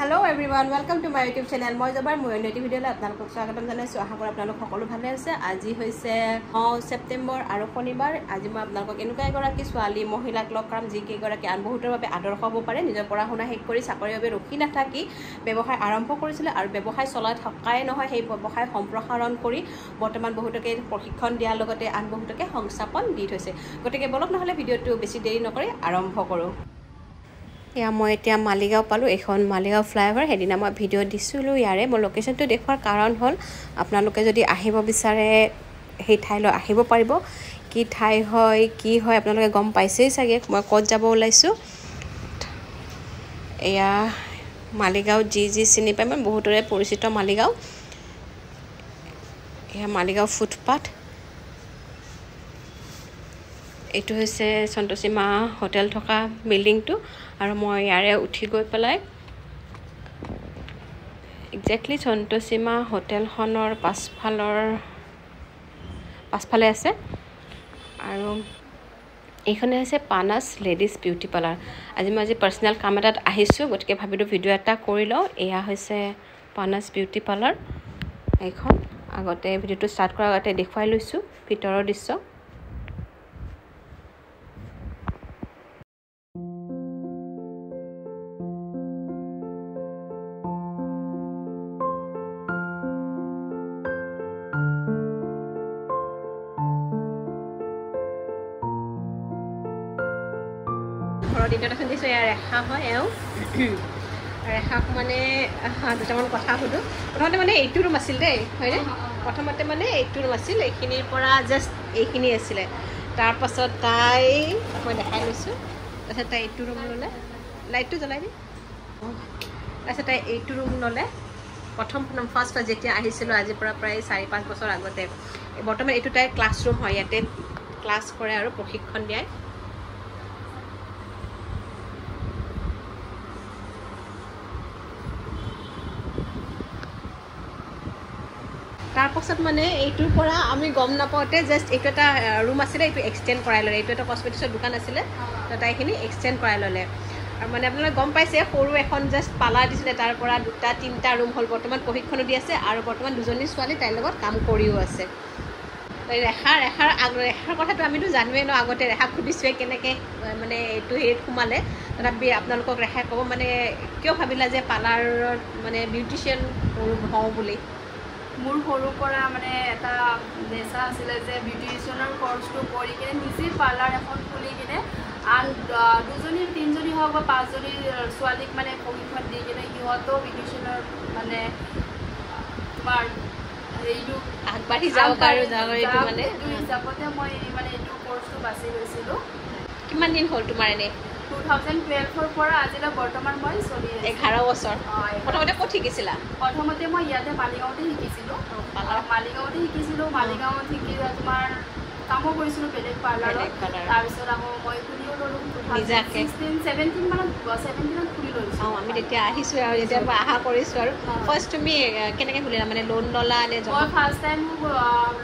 Hello' everyone welcome to my YouTube channel মই যাবাৰ মই অন্য এটি ভিডিঅ'লৈ আপোনালোকক স্বাগতম জনাইছোঁ। আশা কৰোঁ আপোনালোক সকলো ভালে আছে। আজি হৈছে ন ছেপ্টেম্বৰ আৰু শনিবাৰ। আজি মই আপোনালোকক এনেকুৱা এগৰাকী ছোৱালী মহিলাক লগ কৰাম যিকেইগৰাকী আন বহুতৰ বাবে আদৰ্শ হ'ব পাৰে নিজৰ পঢ়া শুনা শেষ কৰি চাকৰিৰ বাবে ৰখি নাথাকি ব্যৱসায় আৰম্ভ কৰিছিলে আৰু ব্যৱসায় চলাই থকাই নহয় সেই ব্যৱসায় সম্প্ৰসাৰণ কৰি বৰ্তমান বহুতকে প্ৰশিক্ষণ দিয়াৰ লগতে আন বহুতকে সংস্থাপন দি থৈছে। গতিকে বলক নহ'লে ভিডিঅ'টো বেছি দেৰি নকৰি আৰম্ভ কৰোঁ। এয়া মই এতিয়া মালিগাঁও পালোঁ এইখন মালিগাঁও ফ্লাইঅভাৰ। সেইদিনা মই ভিডিঅ' দিছিলোঁ ইয়াৰে। মোৰ লোকেশ্যনটো দেখুৱাৰ কাৰণ হ'ল আপোনালোকে যদি আহিব বিচাৰে সেই ঠাইলৈ আহিব পাৰিব। কি ঠাই হয় কি হয় আপোনালোকে গম পাইছেই চাগে। মই ক'ত যাব ওলাইছোঁ? এয়া মালিগাঁও যি যি চিনি পায় মানে বহুতৰে পৰিচিত মালিগাঁও। এয়া মালিগাঁও ফুটপাথ। এইটো হৈছে সন্তোষীমা হোটেল থকা বিল্ডিংটো আৰু মই ইয়াৰে উঠি গৈ পেলাই একজেক্টলি সন্তোষীমা হোটেলখনৰ পাছফালৰ পাছফালে আছে আৰু এইখনে হৈছে পানাছ লেডিজ বিউটি পাৰ্লাৰ। আজি মই আজি পাৰ্চনেল কাম এটাত আহিছোঁ গতিকে ভাবিলোঁ ভিডিঅ' এটা কৰি লওঁ। এয়া হৈছে পানাছ বিউটি পাৰ্লাৰ। এইখন আগতে ভিডিঅ'টো ষ্টাৰ্ট কৰাৰ আগতে দেখুৱাই লৈছোঁ ভিতৰৰ দৃশ্য। ঘৰৰ দ্বিতীয়টা শুনিছোঁ এয়া ৰেখা হয় এওঁ। ৰেখাক মানে দুটামান কথা সোধোঁ। প্ৰথমতে মানে এইটো ৰুম আছিল দেই হয়নে? প্ৰথমতে মানে এইটো ৰুম আছিল এইখিনিৰ পৰা জাষ্ট এইখিনি আছিলে। তাৰপাছত তাই মই দেখাই লৈছোঁ। তাৰপিছত তাই এইটো ৰুম ল'লে। লাইটটো জ্বলাই দিম। তাৰপিছত তাই এইটো ৰুম ল'লে। প্ৰথম ফাৰ্ষ্ট যেতিয়া আহিছিলোঁ আজিৰ পৰা প্ৰায় চাৰি পাঁচ বছৰ আগতে। বৰ্তমান এইটো তাইৰ ক্লাছ ৰুম হয় ইয়াতে ক্লাছ কৰে আৰু প্ৰশিক্ষণ দিয়ায় তাৰপাছত মানে এইটোৰ পৰা আমি গম নাপাওঁতে জাষ্ট এইটো এটা ৰুম আছিলে এইটো এক্সটেণ্ড কৰাই ল'লে। এইটো এটা কচমেটিক্সৰ দোকান আছিলে তো তাইখিনি এক্সটেণ্ড কৰাই ল'লে। আৰু মানে আপোনালোকে গম পাইছে সৰু এখন জাষ্ট পাৰ্লাৰ দিছিলে তাৰ পৰা দুটা তিনিটা ৰুম হ'ল। বৰ্তমান প্ৰশিক্ষণো দি আছে আৰু বৰ্তমান দুজনী ছোৱালী তাইৰ লগত কাম কৰিও আছে। ৰেখা ৰেখাৰ আগ ৰেখাৰ কথাটো আমিতো জানোৱেই ন আগতে ৰেখাক সুধিছোঁৱে কেনেকৈ মানে এইটো হেৰিত সোমালে। তথাপি আপোনালোকক ৰেখাই ক'ব মানে কিয় ভাবিলা যে পাৰ্লাৰত মানে বিউটিচিয়ান হওঁ বুলি? মোৰ সৰুৰ পৰা মানে এটা নেচা আছিলে যে বিউটিচিয়ানৰ কৰ্চটো কৰি কিনে নিজে পাৰ্লাৰ এখন খুলি কিনে আন দুজনী তিনিজনী হওক বা পাঁচজনী ছোৱালীক মানে প্ৰশিক্ষণ দি কিনে সিহঁতেও বিউটিচিয়ানৰ মানে তোমাৰ হেৰিটো আগবাঢ়ি যাওক আৰু হিচাপতে মই মানে এইটো কৰ্চটো বাছি লৈছিলোঁ। কিমান দিন হ'ল তোমাৰ এনেই টু থাউজেণ্ড টুৱেলভৰ পৰা আজিলৈ বৰ্তমান মই চলি আছোঁ। এঘাৰ বছৰ। এঘাৰ প্ৰথমতে ক'ত শিকিছিলা? প্ৰথমতে মই ইয়াতে মালিগাঁৱতে শিকিছিলোঁ। মালিগাঁৱতে শিকিছিলোঁ। মালিগাঁৱত শিকি তোমাৰ কামো কৰিছিলোঁ বেলেগ পাৰ্লাৰত। তাৰপিছত আকৌ মই খুলিও ল'লোঁ? ছিক্সটিন ছেভেণ্টিন মানত ছেভেণ্টিনত খুলি লৈছোঁ। অঁ আমি তেতিয়া আহিছোঁ আৰু যেতিয়া মই আশা কৰিছোঁ আৰু। ফাৰ্ষ্ট তুমি কেনেকৈ খুলিলা? মানে লোন ল'লা নে মই ফাৰ্ষ্ট টাইম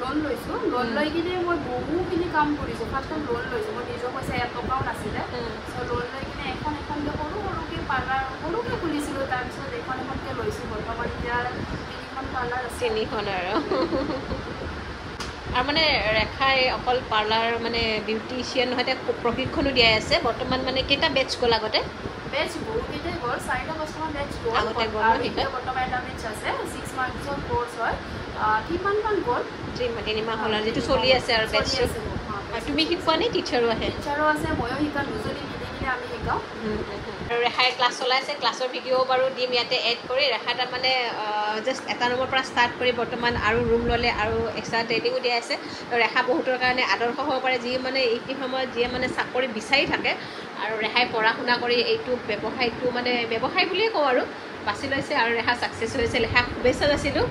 লোন লৈছোঁ। লোন লৈ কিনে মই বহুখিনি কাম কৰিছোঁ। ফাৰ্ষ্ট টাইম লোন লৈছোঁ। মোৰ নিজৰ পইচা এটকাও নাছিলে উম। চ' লোন লৈ কিনে এখন এখনকৈ সৰু সৰুকৈ পাৰ্লাৰ সৰুকৈ খুলিছিলোঁ। তাৰপিছত এখন এখনকৈ লৈছোঁ। বৰ্তমান এতিয়া তিনিখন পাৰ্লাৰ আছে। তিনিখন আৰু। আৰু মানে ৰেখাই অকল পাৰ্লাৰ মানে বিউটিচিয়ান নহয় এতিয়া প্ৰশিক্ষণো দিয়াই আছে। বৰ্তমান মানে কেইটা বেটছ গ'ল আগতে? বেচ বহুকেইটাই গ'ল চাৰিটা বছৰমান বেচ গ'ল। আগতে গ'ল ন আৰু সেইটা? এতিয়া বৰ্তমান এটা বেচ আছে ছিক্স মান্থছৰ কৰ্চ হয়। আহ, কিমানমান গ'ল। তিনি- তিনিমাহ হ'ল আৰু যিটো চলি আছে আৰু চলি বেটছটো আছে মোৰ, হা, আৰু তুমি শিকোৱা নে টিচাৰো আহে? টিচাৰো আছে ময়ো শিকাওঁ দুজনী মিলি কিনে আমি শিকাওঁ। আৰু ৰেখাই ক্লাছ চলাইছে ক্লাছৰ ভিডিঅ' বাৰু দিম ইয়াতে এড কৰি। ৰেখা তাৰমানে জাষ্ট এটা ৰুমৰ পৰা ষ্টাৰ্ট কৰি বৰ্তমান আৰু ৰুম ল'লে আৰু এক্সট্ৰা ট্ৰেইনিঙো দিয়া আছে। ৰেখা বহুতৰ কাৰণে আদৰ্শ হ'ব পাৰে যি মানে এইখিনি সময়ত যিয়ে মানে চাকৰি বিচাৰি থাকে। আৰু ৰেহাই পঢ়া শুনা কৰি এইটো ব্যৱসায়টো মানে ব্যৱসায় বুলিয়ে কওঁ আৰু বাছি লৈছে আৰু ৰেখা ছাকচেছ হৈছে। ৰেখা শুভেচ্ছা যাচিলোঁ।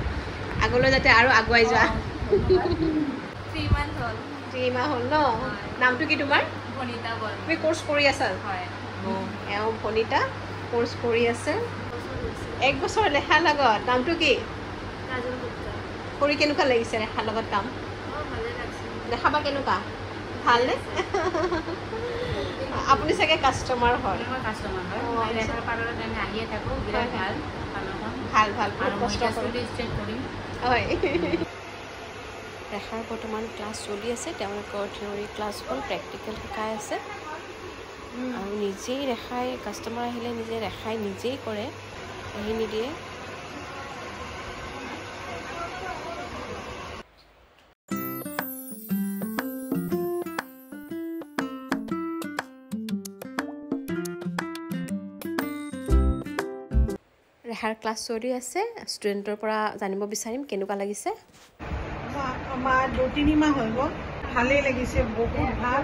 আগলৈ যাতে আৰু আগুৱাই যোৱা। থ্ৰী মান্থ হ'ল। তিনিমাহ হ'ল ন? নামটো কি তোমাৰ? ভনিতা বল। তুমি ক'ৰ্চ কৰি আছা? হয়। এওঁ ভনিতা ক'ৰ্চ কৰি আছে। এক বছৰ ৰেখাৰ লগত নামটো কি? কৰি কেনেকুৱা লাগিছে ৰেখাৰ লগত কাম দেখাবা কেনেকুৱা? ভালনে? আপুনি চাগে কাষ্টমাৰ হয়। ভাল ভাল কষ্ট হয়। ৰেখাৰ বৰ্তমান ক্লাছ চলি আছে। তেওঁলোকৰ থিয়ৰী ক্লাছ হ'ল প্ৰেক্টিকেল শিকাই আছে। আৰু নিজেই ৰেখাই কাষ্টমাৰ আহিলে নিজে ৰেখাই নিজেই কৰে আহি নিদিয়ে। ৰেখাৰ ক্লাছ চলি আছে। ষ্টুডেণ্টৰ পৰা জানিব বিচাৰিম কেনেকুৱা লাগিছে। আমাৰ দুই তিনিমাহ হৈ গ'ল। ভালেই লাগিছে বহুত ভাল।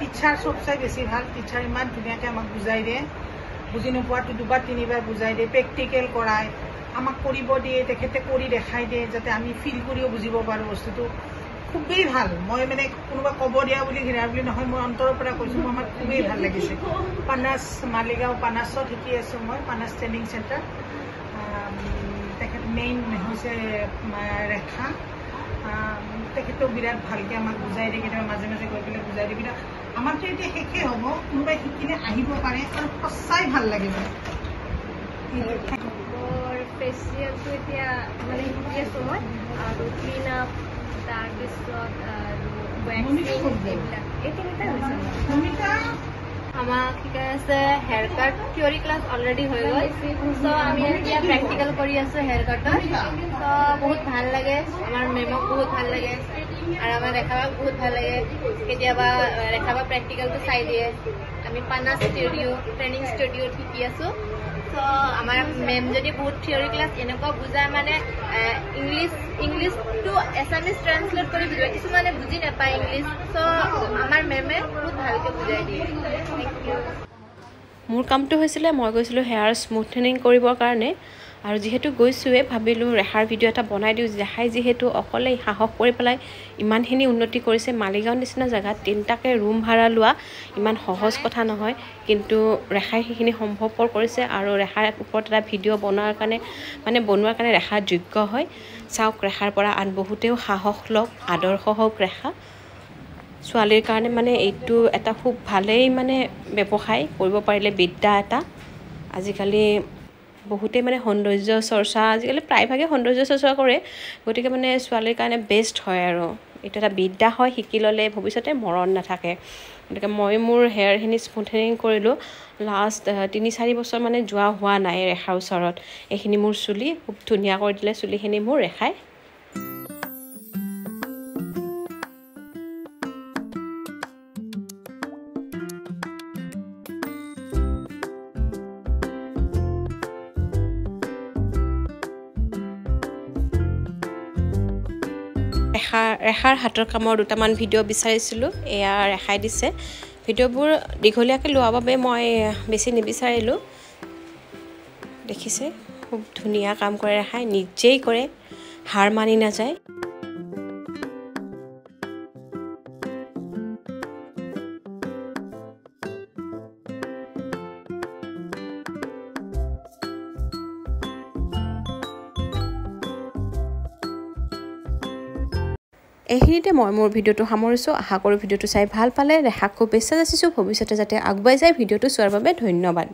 টিচাৰ চব চাই বেছি ভাল। টিচাৰ ইমান ধুনীয়াকৈ আমাক বুজাই দিয়ে। বুজি নোপোৱাটো দুবাৰ তিনিবাৰ বুজাই দিয়ে। প্ৰেক্টিকেল কৰায় আমাক কৰিব দিয়ে তেখেতে কৰি দেখাই দিয়ে যাতে আমি ফিল কৰিও বুজিব পাৰোঁ বস্তুটো। খুবেই ভাল। মই মানে কোনোবা ক'ব দিয়া বুলি ঘিৰা বুলি নহয় মই অন্তৰৰ পৰা কৈছোঁ মোৰ আমাৰ খুবেই ভাল লাগিছে। পানাছ মালিগাঁও পানাছত শিকি আছোঁ মই পানাছ ট্ৰেইনিং চেণ্টাৰ তেখেত মেইন হৈছে ৰেখা। তেখেতেও বিৰাট ভালকৈ আমাক বুজাই দিয়ে কেতিয়াবা মাজে মাজে গৈ পেলাই বুজাই দিয়ে। কিন্তু আমাৰতো এতিয়া শেষেই হ'ব কোনোবাই শিকিলে আহিব পাৰে আৰু সঁচাই ভাল লাগিব ফেচিয়েলটো এতিয়া মানে শিকি আছোঁ মই আৰু ক্লিন আপ তাৰপিছত আৰু ৱেক্সিং? এইবিলাক। এই হৈছে আমাক শিকাই আছে হেয়াৰ কাট থিয়ৰী ক্লাছ অলৰেডি হৈ গ'ল। চ' আমি এতিয়া প্ৰেক্টিকেল কৰি আছোঁ হেয়াৰ কাটৰ চ' বহুত ভাল লাগে। আমাৰ মেমক বহুত ভাল লাগে। আৰু আমাৰ ৰেখাবাক বহুত ভাল লাগে। কেতিয়াবা ৰেখাবা প্ৰেক্টিকেলটো চাই দিয়ে। আমি পানা ষ্টুডিঅ' ট্ৰেইনিং ষ্টুডিঅ'ত শিকি আছোঁ। চ' আমাৰ মেম যদি বহুত থিয়ৰী ক্লাছ এনেকুৱা বুজায় মানে ইংলিছ ইংলিছটো এছামিজ ট্ৰেঞ্চলেট কৰি বুজায় কিছুমানে বুজি নাপায় ইংলিছ চ' আমাৰ মেমে বহুত ভালকৈ বুজাই দিয়ে মোৰ কামটো হৈছিলে মই গৈছিলোঁ হেয়াৰ স্মুথেনিং কৰিবৰ কাৰণে। আৰু যিহেতু গৈছোঁৱে ভাবিলোঁ ৰেখাৰ ভিডিঅ' এটা বনাই দিওঁ। ৰেখাই যিহেতু অকলে সাহস কৰি পেলাই ইমানখিনি উন্নতি কৰিছে মালিগাঁও নিচিনা জেগাত তিনিটাকৈ ৰুম ভাড়া লোৱা ইমান সহজ কথা নহয়। কিন্তু ৰেখাই সেইখিনি সম্ভৱপৰ কৰিছে আৰু ৰেখাৰ ওপৰত এটা ভিডিঅ' বনোৱাৰ কাৰণে মানে বনোৱাৰ কাৰণে ৰেখা যোগ্য হয়। চাওক ৰেখাৰ পৰা আন বহুতেও সাহস লওক আদৰ্শ হওক ৰেখা ছোৱালীৰ কাৰণে মানে এইটো এটা খুব ভালেই মানে ব্যৱসায় কৰিব পাৰিলে বিদ্যা এটা। আজিকালি বহুতেই মানে সৌন্দৰ্য চৰ্চা আজিকালি প্ৰায়ভাগে সৌন্দৰ্য চৰ্চা কৰে। গতিকে মানে ছোৱালীৰ কাৰণে বেষ্ট হয় আৰু। এইটো এটা বিদ্যা হয় শিকি ল'লে ভৱিষ্যতে মৰণ নাথাকে। গতিকে মই মোৰ হেয়াৰখিনি স্মুথেনিং কৰিলোঁ। লাষ্ট তিনি চাৰি বছৰ মানে যোৱা হোৱা নাই ৰেখাৰ ওচৰত। এইখিনি মোৰ চুলি খুব ধুনীয়া কৰি দিলে চুলিখিনি মোৰ ৰেখাই ৰেখা ৰেখাৰ হাতৰ কামৰ দুটামান ভিডিঅ' বিচাৰিছিলোঁ এয়া ৰেখাই দিছে। ভিডিঅ'বোৰ দীঘলীয়াকৈ লোৱাৰ বাবে মই বেছি নিবিচাৰিলোঁ। দেখিছে খুব ধুনীয়া কাম কৰে ৰেখাই নিজেই কৰে হাৰ মানি নাযায়। এইখিনিতে মই মোৰ ভিডিঅ'টো সামৰিছোঁ। আশা কৰোঁ ভিডিঅ'টো চাই ভাল পালে। ৰেখাক খুব বিশ্বাস যাচিছোঁ ভৱিষ্যতে যাতে আগুৱাই যায় ভিডিঅ'টো চোৱাৰ বাবে ধন্যবাদ।